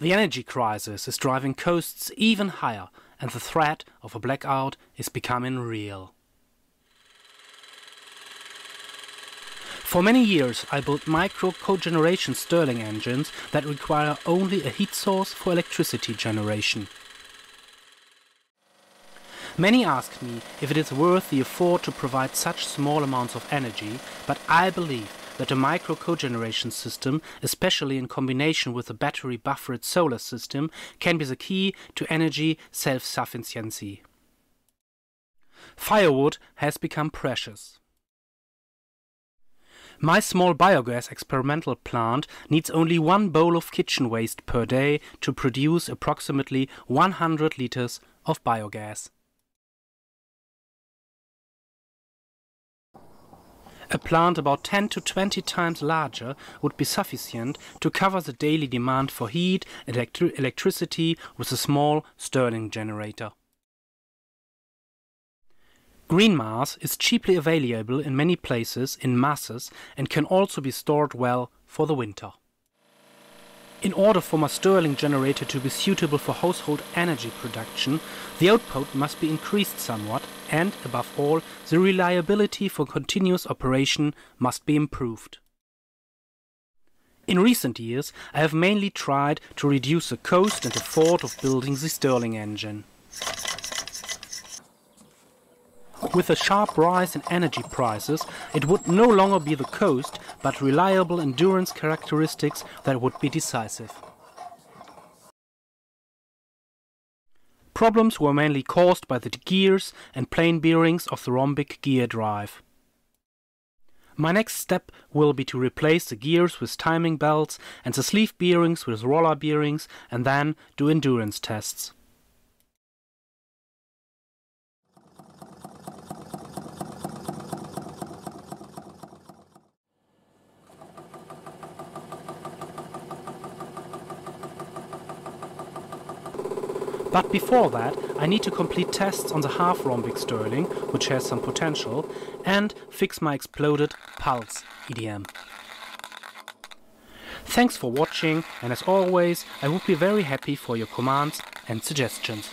The energy crisis is driving costs even higher and the threat of a blackout is becoming real. For many years I built micro cogeneration Stirling engines that require only a heat source for electricity generation. Many ask me if it is worth the effort to provide such small amounts of energy, but I believe that a micro cogeneration system, especially in combination with a battery buffered solar system, can be the key to energy self-sufficiency. Firewood has become precious. My small biogas experimental plant needs only one bowl of kitchen waste per day to produce approximately 100 liters of biogas. A plant about 10 to 20 times larger would be sufficient to cover the daily demand for heat and electri electricity with a small Stirling generator. Green mass is cheaply available in many places in masses and can also be stored well for the winter. In order for my Stirling generator to be suitable for household energy production, the output must be increased somewhat and, above all, the reliability for continuous operation must be improved. In recent years, I have mainly tried to reduce the cost and effort of building the Stirling engine. With a sharp rise in energy prices, it would no longer be the cost, but reliable endurance characteristics that would be decisive. Problems were mainly caused by the gears and plain bearings of the rhombic gear drive. My next step will be to replace the gears with timing belts and the sleeve bearings with roller bearings and then do endurance tests. But before that, I need to complete tests on the half rhombic Stirling, which has some potential, and fix my exploded Pulse EDM. Thanks for watching, and as always, I would be very happy for your commands and suggestions.